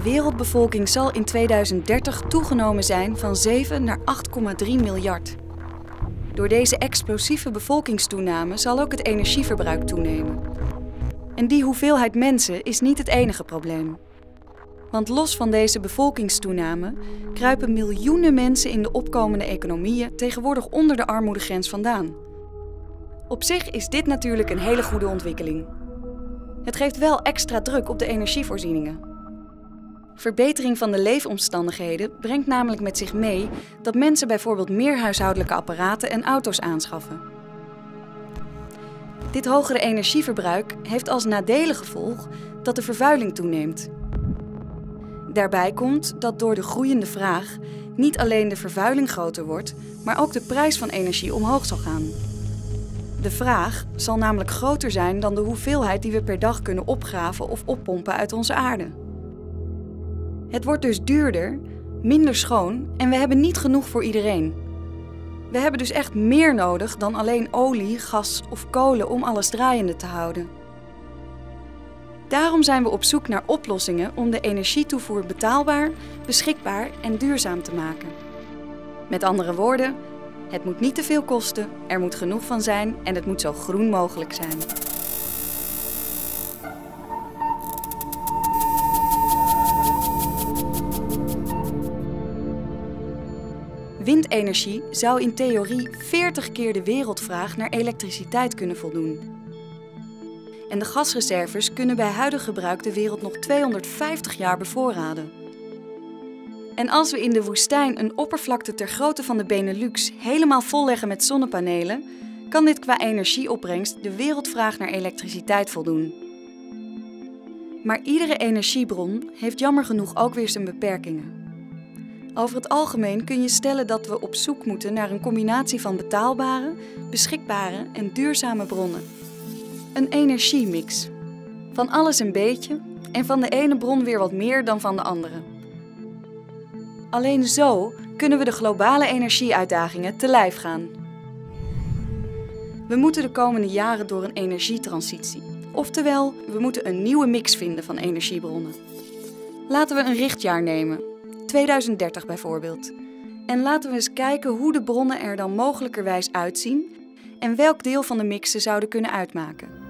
wereldbevolking zal in 2030 toegenomen zijn van 7 naar 8,3 miljard. Door deze explosieve bevolkingstoename zal ook het energieverbruik toenemen. En die hoeveelheid mensen is niet het enige probleem. Want los van deze bevolkingstoename kruipen miljoenen mensen in de opkomende economieën tegenwoordig onder de armoedegrens vandaan. Op zich is dit natuurlijk een hele goede ontwikkeling. Het geeft wel extra druk op de energievoorzieningen. Verbetering van de leefomstandigheden brengt namelijk met zich mee dat mensen bijvoorbeeld meer huishoudelijke apparaten en auto's aanschaffen. Dit hogere energieverbruik heeft als nadelig gevolg dat de vervuiling toeneemt. Daarbij komt dat door de groeiende vraag niet alleen de vervuiling groter wordt, maar ook de prijs van energie omhoog zal gaan. De vraag zal namelijk groter zijn dan de hoeveelheid die we per dag kunnen opgraven of oppompen uit onze aarde. Het wordt dus duurder, minder schoon en we hebben niet genoeg voor iedereen. We hebben dus echt meer nodig dan alleen olie, gas of kolen om alles draaiende te houden. Daarom zijn we op zoek naar oplossingen om de energietoevoer betaalbaar, beschikbaar en duurzaam te maken. Met andere woorden, het moet niet te veel kosten, er moet genoeg van zijn en het moet zo groen mogelijk zijn. Windenergie zou in theorie 40 keer de wereldvraag naar elektriciteit kunnen voldoen. En de gasreserves kunnen bij huidig gebruik de wereld nog 250 jaar bevoorraden. En als we in de woestijn een oppervlakte ter grootte van de Benelux helemaal volleggen met zonnepanelen, kan dit qua energieopbrengst de wereldvraag naar elektriciteit voldoen. Maar iedere energiebron heeft jammer genoeg ook weer zijn beperkingen. Over het algemeen kun je stellen dat we op zoek moeten naar een combinatie van betaalbare, beschikbare en duurzame bronnen. Een energiemix. Van alles een beetje en van de ene bron weer wat meer dan van de andere. Alleen zo kunnen we de globale energieuitdagingen te lijf gaan. We moeten de komende jaren door een energietransitie. Oftewel, we moeten een nieuwe mix vinden van energiebronnen. Laten we een richtjaar nemen, 2030 bijvoorbeeld. En laten we eens kijken hoe de bronnen er dan mogelijkerwijs uitzien en welk deel van de mix ze zouden kunnen uitmaken.